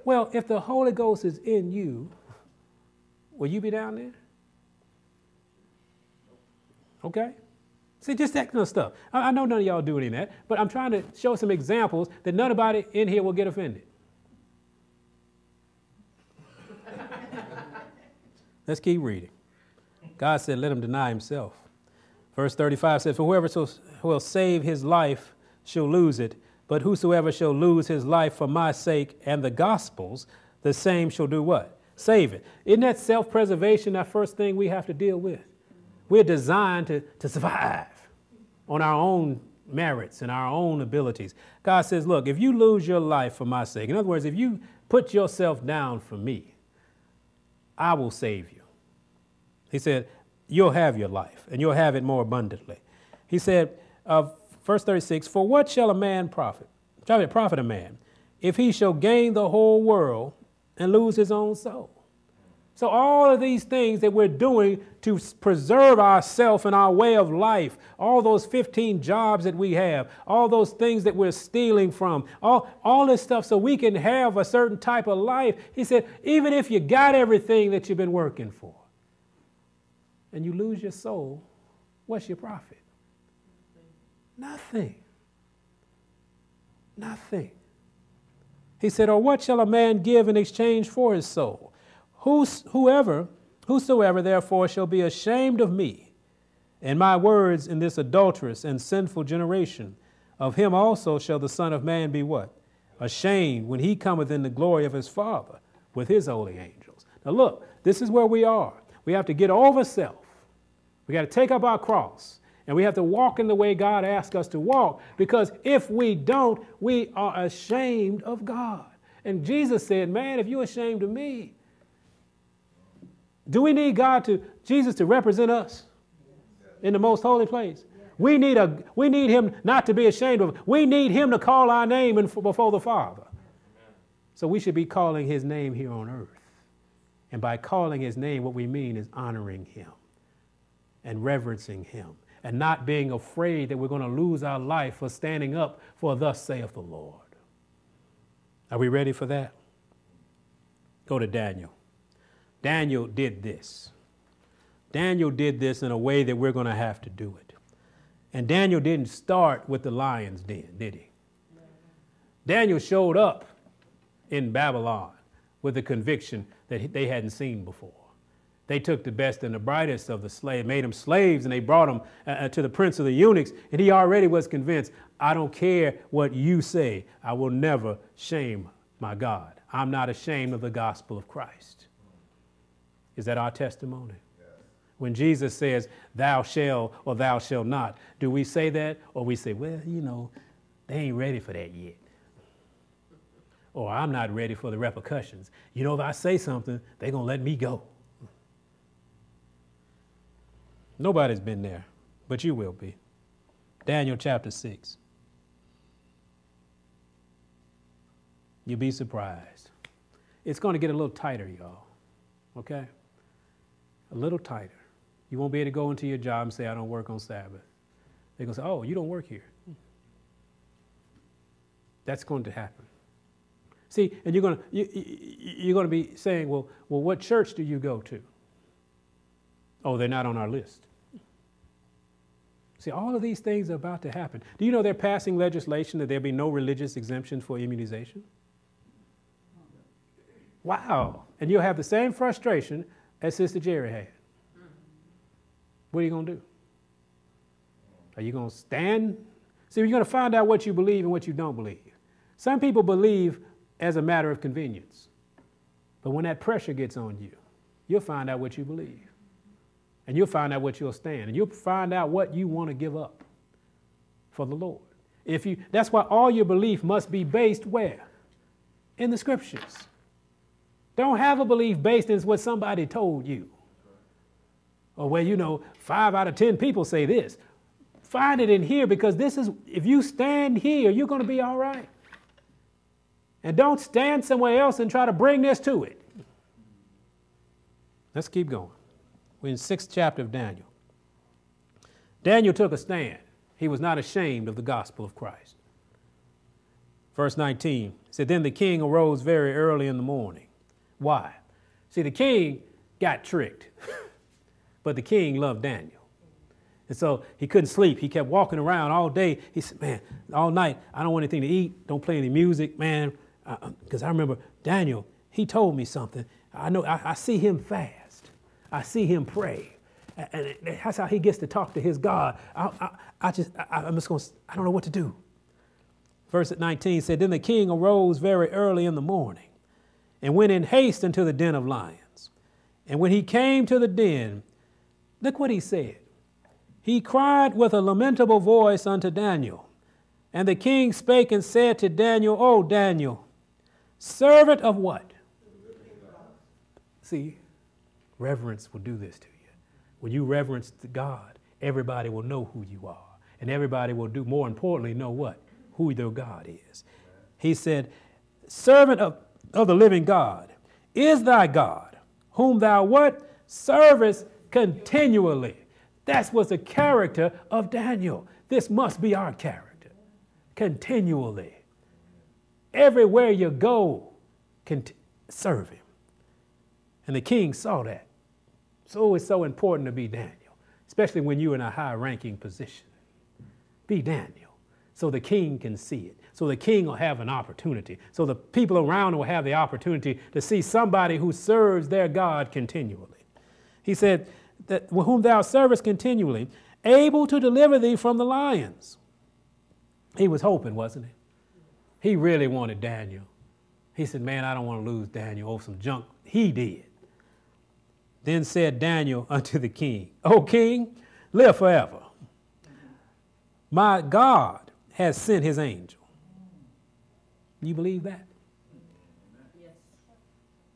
Well, if the Holy Ghost is in you, will you be down there? Okay? See, just that kind of stuff. I, I know none of y'all do any of that, but I'm trying to show some examples that nobody in here will get offended. Let's keep reading. God said, Let him deny himself. Verse 35 says, For whoever so, will save his life shall lose it, but whosoever shall lose his life for my sake and the gospel's, the same shall do what? Save it. Isn't that self preservation our first thing we have to deal with? We're designed to, to survive on our own merits and our own abilities. God says, Look, if you lose your life for my sake, in other words, if you put yourself down for me, I will save you. He said, You'll have your life, and you'll have it more abundantly. He said, uh, verse 36 For what shall a man profit? Shall it profit a man if he shall gain the whole world and lose his own soul? So, all of these things that we're doing to preserve ourselves and our way of life, all those 15 jobs that we have, all those things that we're stealing from, all, all this stuff so we can have a certain type of life, he said, even if you got everything that you've been working for, and you lose your soul, what's your profit? Nothing. Nothing. He said, Or what shall a man give in exchange for his soul? Whos, whoever, whosoever therefore shall be ashamed of me and my words in this adulterous and sinful generation, of him also shall the Son of Man be what? Ashamed when he cometh in the glory of his Father with his holy angels. Now look, this is where we are. We have to get over self. We got to take up our cross. And we have to walk in the way God asks us to walk because if we don't, we are ashamed of God. And Jesus said, Man, if you're ashamed of me, do we need God to, Jesus to represent us in the most holy place? We need, a, we need him not to be ashamed of. We need him to call our name before the Father. So we should be calling his name here on earth. And by calling his name, what we mean is honoring him and reverencing him and not being afraid that we're going to lose our life for standing up for thus saith the Lord. Are we ready for that? Go to Daniel. Daniel did this. Daniel did this in a way that we're going to have to do it. And Daniel didn't start with the lion's den, did he? Daniel showed up in Babylon with a conviction that they hadn't seen before. They took the best and the brightest of the slave, made them slaves, and they brought them uh, uh, to the prince of the eunuchs. And he already was convinced I don't care what you say, I will never shame my God. I'm not ashamed of the gospel of Christ. Is that our testimony? When Jesus says, Thou shall or thou shall not, do we say that? Or we say, Well, you know, they ain't ready for that yet. Or I'm not ready for the repercussions. You know, if I say something, they're going to let me go. Nobody's been there, but you will be. Daniel chapter 6. You'll be surprised. It's going to get a little tighter, y'all. Okay? A little tighter. You won't be able to go into your job and say, I don't work on Sabbath. They're going to say, Oh, you don't work here. That's going to happen. See, and you're going to, you, you're going to be saying, well, well, what church do you go to? Oh, they're not on our list. See, all of these things are about to happen. Do you know they're passing legislation that there'll be no religious exemptions for immunization? Wow. And you'll have the same frustration as Sister Jerry had. What are you going to do? Are you going to stand? See, you're going to find out what you believe and what you don't believe. Some people believe as a matter of convenience. But when that pressure gets on you, you'll find out what you believe. And you'll find out what you'll stand. And you'll find out what you want to give up for the Lord. If you, that's why all your belief must be based where? In the scriptures. Don't have a belief based in what somebody told you. Or where, you know, five out of 10 people say this. Find it in here because this is, if you stand here, you're going to be all right. And don't stand somewhere else and try to bring this to it. Let's keep going. We're in sixth chapter of Daniel. Daniel took a stand. He was not ashamed of the gospel of Christ. Verse 19 said, Then the king arose very early in the morning. Why? See, the king got tricked, but the king loved Daniel. And so he couldn't sleep. He kept walking around all day. He said, Man, all night, I don't want anything to eat. Don't play any music, man. Uh, uh, because I remember Daniel, he told me something. I know, I, I see him fast, I see him pray. And that's how he gets to talk to his God. I, I, I just, I, I'm just going to, I don't know what to do. Verse 19 said, Then the king arose very early in the morning and went in haste into the den of lions. And when he came to the den, look what he said he cried with a lamentable voice unto Daniel. And the king spake and said to Daniel, O Daniel, servant of what? See, reverence will do this to you. When you reverence God, everybody will know who you are. And everybody will do, more importantly, know what? Who their God is. He said, Servant of, of the living God, is thy God, whom thou what? Servest continually. That's what's the character of Daniel. This must be our character continually. Everywhere you go, serve him. And the king saw that. So it's so important to be Daniel, especially when you're in a high ranking position. Be Daniel so the king can see it. So the king will have an opportunity. So the people around will have the opportunity to see somebody who serves their God continually. He said, that, whom thou servest continually, able to deliver thee from the lions. He was hoping, wasn't he? He really wanted Daniel. He said, Man, I don't want to lose Daniel over some junk. He did. Then said Daniel unto the king, O king, live forever. My God has sent his angel. You believe that? Yes.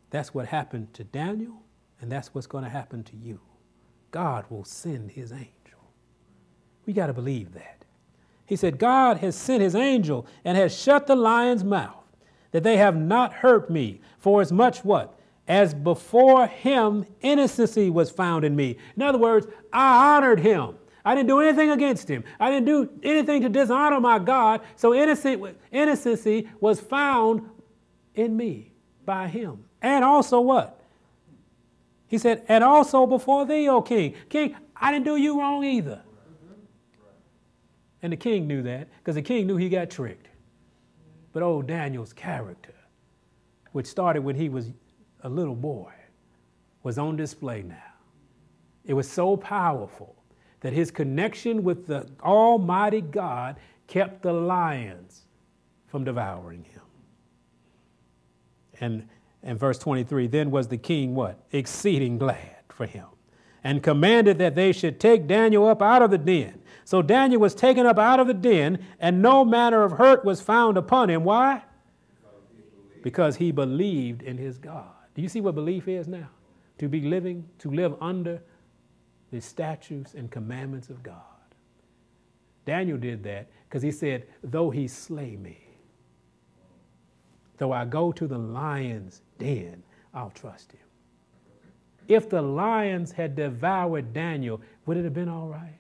That's what happened to Daniel, and that's what's going to happen to you. God will send his angel. We got to believe that. He said, God has sent his angel and has shut the lion's mouth, that they have not hurt me, for as much what? As before him innocency was found in me. In other words, I honored him. I didn't do anything against him. I didn't do anything to dishonor my God. So innocent, innocency was found in me by him. And also what? He said, and also before thee, O king. King, I didn't do you wrong either. And the king knew that because the king knew he got tricked. But old Daniel's character, which started when he was a little boy, was on display now. It was so powerful that his connection with the Almighty God kept the lions from devouring him. And and verse 23 Then was the king what? Exceeding glad for him, and commanded that they should take Daniel up out of the den. So Daniel was taken up out of the den, and no manner of hurt was found upon him. Why? Because he believed in his God. Do you see what belief is now? To be living, to live under the statutes and commandments of God. Daniel did that because he said, Though he slay me, though I go to the lion's den, I'll trust him. If the lions had devoured Daniel, would it have been all right?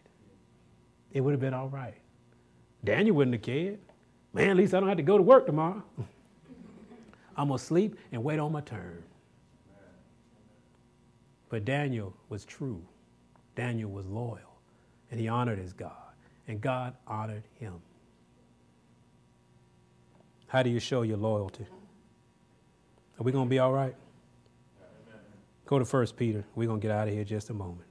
It would have been all right. Daniel wouldn't have cared. Man, at least I don't have to go to work tomorrow. I'm going to sleep and wait on my turn. But Daniel was true. Daniel was loyal, and he honored his God, and God honored him. How do you show your loyalty? Are we going to be all right? Go to 1 Peter. We're going to get out of here just a moment.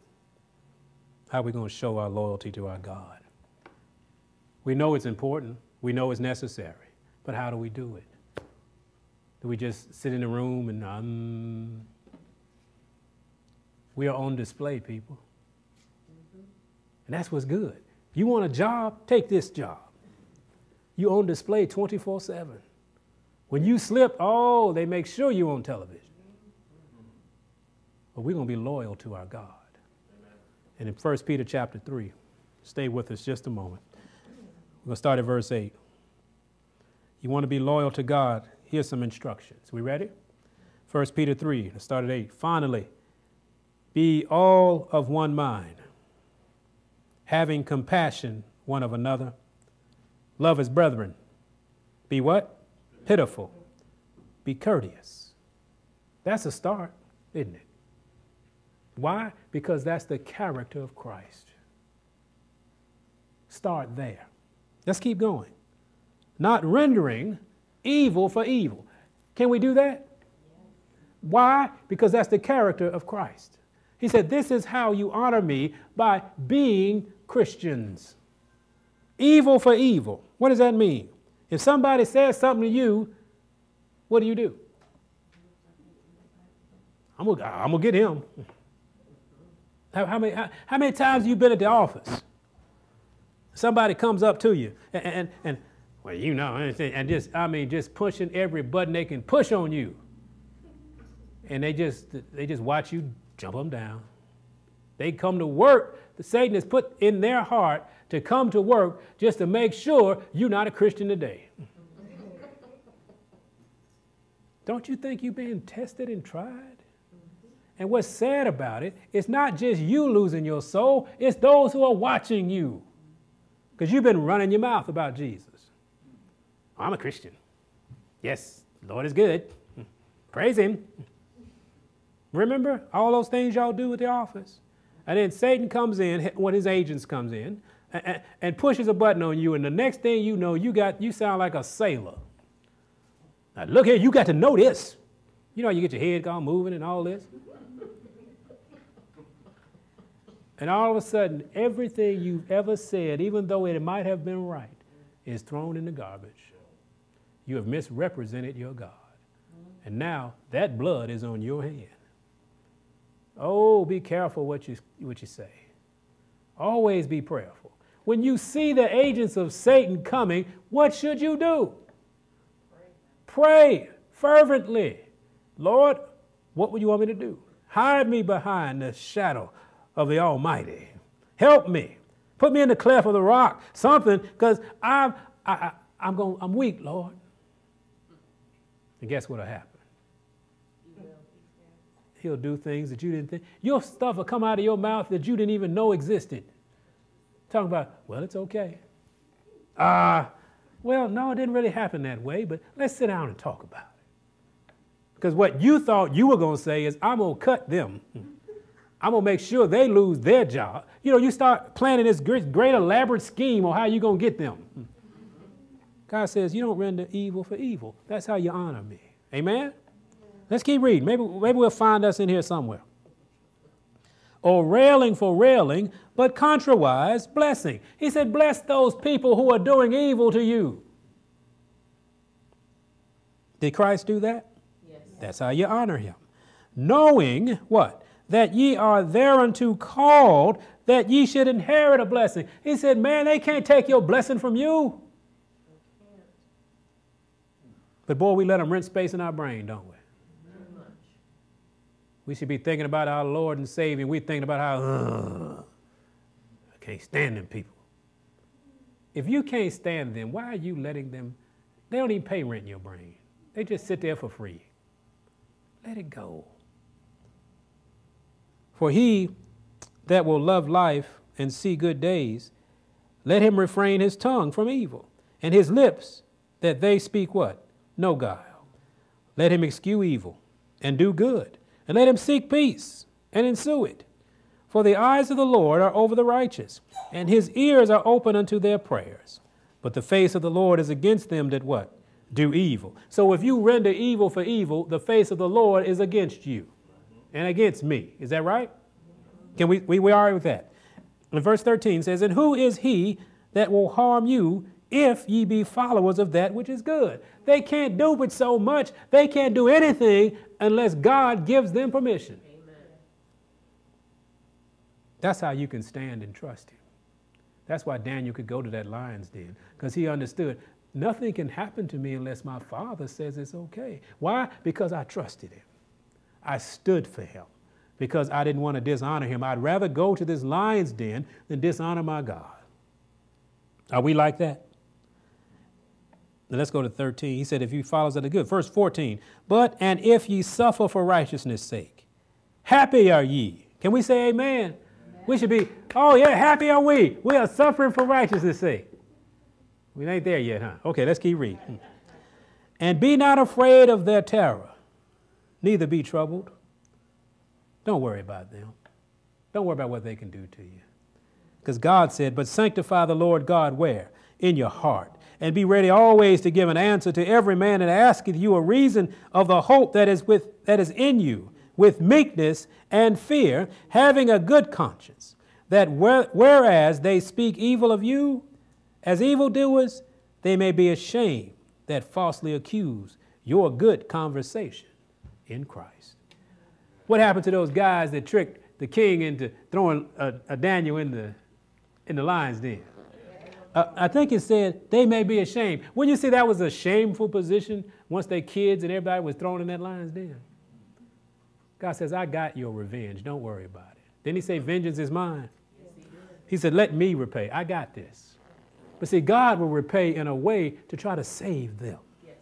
How are we going to show our loyalty to our God? We know it's important, we know it's necessary, but how do we do it? Do we just sit in the room and um, we are on display, people? And that's what's good. You want a job? Take this job. You on display 24 7. When you slip, oh, they make sure you're on television. But we're going to be loyal to our God. And in 1 Peter chapter 3, stay with us just a moment. We're going to start at verse 8. You want to be loyal to God? Here's some instructions. We ready? 1 Peter 3, let's start at 8. Finally, Be all of one mind, having compassion one of another. Love his brethren. Be what? Pitiful. Be courteous. That's a start, isn't it? Why? Because that's the character of Christ. Start there. Let's keep going. Not rendering evil for evil. Can we do that? Why? Because that's the character of Christ. He said, This is how you honor me by being Christians. Evil for evil. What does that mean? If somebody says something to you, what do you do? I'm gonna, I'm gonna get him. How, how many, how, how, many times have you been at the office? Somebody comes up to you and, and, and well, you know, and just, I mean, just pushing every button they can push on you. And they just, they just watch you jump them down. They come to work. Satan has put in their heart to come to work just to make sure you're not a Christian today. Don't you think you're being tested and tried? And what's sad about it, it's not just you losing your soul, it's those who are watching you. Because you've been running your mouth about Jesus. I'm a Christian. Yes, Lord is good. Praise Him. Remember all those things y'all do with the office? And then Satan comes in, when his agents comes in, and, pushes a button on you, and the next thing you know, you got you sound like a sailor. Now look here, you got to know this. You know, you get your head all moving and all this. And all of a sudden, everything you've ever said, even though it might have been right, is thrown in the garbage. You have misrepresented your God. And now that blood is on your hand. Oh, be careful what you, what you say. Always be prayerful. When you see the agents of Satan coming, what should you do? Pray, fervently. Lord, what would you want me to do? Hide me behind the shadow of the Almighty. Help me. Put me in the cleft of the rock, something, because I'm, I'm, going, I'm weak, Lord. And guess what'll happen? He'll do things that you didn't think. Your stuff will come out of your mouth that you didn't even know existed. Talking about, well, it's okay. Ah, uh, well, no, it didn't really happen that way, but let's sit down and talk about it. Because what you thought you were going to say is, I'm going to cut them. I'm going to make sure they lose their job. You know, you start planning this great, great elaborate scheme on how you're going to get them. God says, You don't render evil for evil. That's how you honor me. Amen? Let's keep reading. Maybe, maybe we'll find us in here somewhere. Or railing for railing, but contrawise blessing. He said, Bless those people who are doing evil to you. Did Christ do that? Yes. That's how you honor him. Knowing what? That ye are thereunto called, that ye should inherit a blessing. He said, Man, they can't take your blessing from you. But boy, we let them rent space in our brain, don't we? We should be thinking about our Lord and Savior. We're thinking about how, I can't stand them people. If you can't stand them, why are you letting them? They don't even pay rent in your brain. They just sit there for free. Let it go. For he that will love life and see good days, let him refrain his tongue from evil, and his lips that they speak what? no guile. Let him eschew evil and do good, and let him seek peace and ensue it. For the eyes of the Lord are over the righteous, and his ears are open unto their prayers. But the face of the Lord is against them that what? Do evil. So if you render evil for evil, the face of the Lord is against you and against me. Is that right? Can we, we, we are with that. And verse 13 says, And who is he that will harm you if ye be followers of that which is good. They can't do it so much. They can't do anything unless God gives them permission. Amen. That's how you can stand and trust Him. That's why Daniel could go to that lion's den, because he understood nothing can happen to me unless my Father says it's okay. Why? Because I trusted Him. I stood for Him because I didn't want to dishonor Him. I'd rather go to this lion's den than dishonor my God. Are we like that? Now let's go to 13. He said, if you follows that good. Verse 14. But and if ye suffer for righteousness' sake, happy are ye. Can we say amen? We should be, oh yeah, happy are we. We are suffering for righteousness' sake. We ain't there yet, huh? Okay, let's keep reading. Hmm. And be not afraid of their terror, neither be troubled. Don't worry about them. Don't worry about what they can do to you. Because God said, But sanctify the Lord God where? In your heart. And be ready always to give an answer to every man that asketh you a reason of the hope that is, with, that is in you, with meekness and fear, having a good conscience, that whereas they speak evil of you as evildoers, they may be ashamed that falsely accuse your good conversation in Christ. What happened to those guys that tricked the king into throwing a, a Daniel in the, in the lion's den? Uh, I think it said they may be ashamed. When you see that was a shameful position once their kids and everybody was thrown in that lion's den? God says, I got your revenge. Don't worry about it. Then he say, vengeance is mine. he said, let me repay. I got this. But see, God will repay in a way to try to save them. Yes.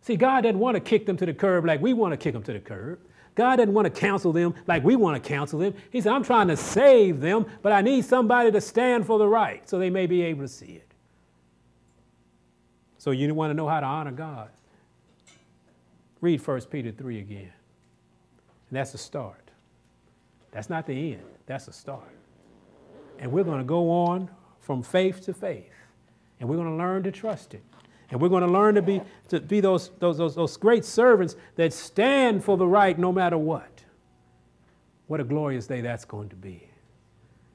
See, God doesn't want to kick them to the curb like we want to kick them to the curb. God doesn't want to counsel them like we want to counsel them. He said, I'm trying to save them, but I need somebody to stand for the right so they may be able to see it. So you want to know how to honor God? Read 1 Peter 3 again. And that's a start. That's not the end, that's a start. And we're going to go on from faith to faith. And we're going to learn to trust it. And we're going to learn to be, to be those, those, those, those great servants that stand for the right no matter what. What a glorious day that's going to be.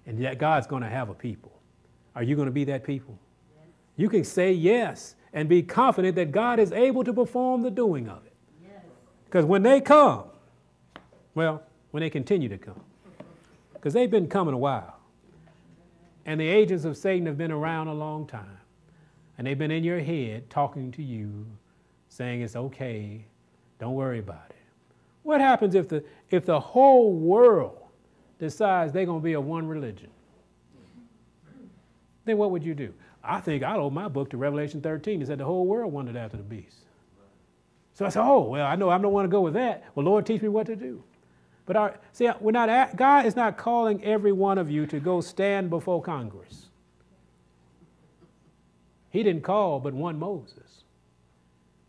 And yet God's going to have a people. Are you going to be that people? Yes. You can say yes and be confident that God is able to perform the doing of it. Because yes. when they come, well, when they continue to come, because they've been coming a while, and the agents of Satan have been around a long time and they've been in your head talking to you, saying it's okay, don't worry about it. What happens if the, if the whole world decides they're going to be a one religion? Then what would you do? I think I'll open my book to Revelation 13. It said the whole world wandered after the beast. So I said, oh, well, I know I don't want to go with that. Well, Lord, teach me what to do. But our, see, we're not at, God is not calling every one of you to go stand before Congress. He didn't call but one Moses.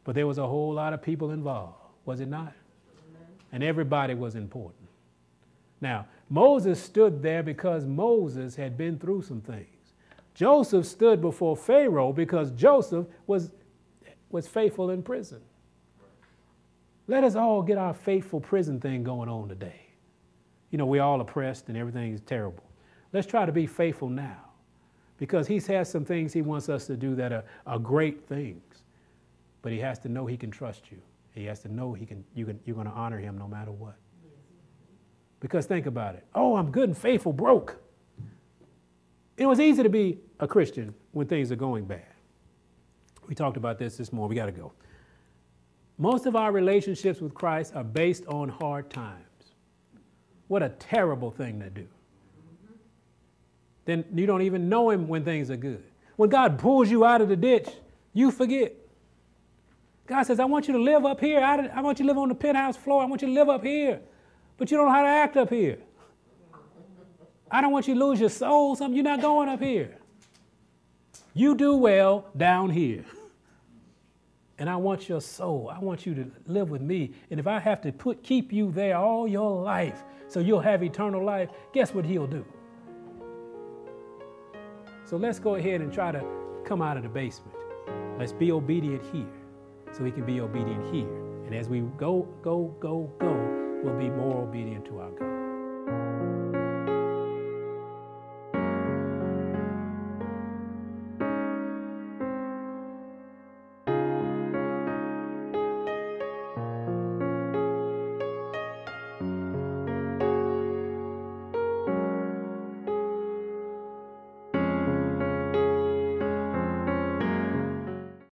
But there was a whole lot of people involved, was it not? And everybody was important. Now, Moses stood there because Moses had been through some things. Joseph stood before Pharaoh because Joseph was, was faithful in prison. Let us all get our faithful prison thing going on today. You know, we're all oppressed and everything is terrible. Let's try to be faithful now because he has some things he wants us to do that are, are great things. But he has to know he can trust you. He has to know he can, you can, you're going to honor him no matter what. Because think about it. Oh, I'm good and faithful, broke. It was easy to be a Christian when things are going bad. We talked about this this morning. We got to go. Most of our relationships with Christ are based on hard times. What a terrible thing to do then you don't even know him when things are good. When God pulls you out of the ditch, you forget. God says, I want you to live up here. I, want you to live on the penthouse floor. I want you to live up here. But you don't know how to act up here. I don't want you to lose your soul. Something you're not going up here. You do well down here. And I want your soul. I want you to live with me. And if I have to put keep you there all your life so you'll have eternal life, guess what he'll do? So let's go ahead and try to come out of the basement. Let's be obedient here so we can be obedient here. And as we go, go, go, go, we'll be more obedient to our God.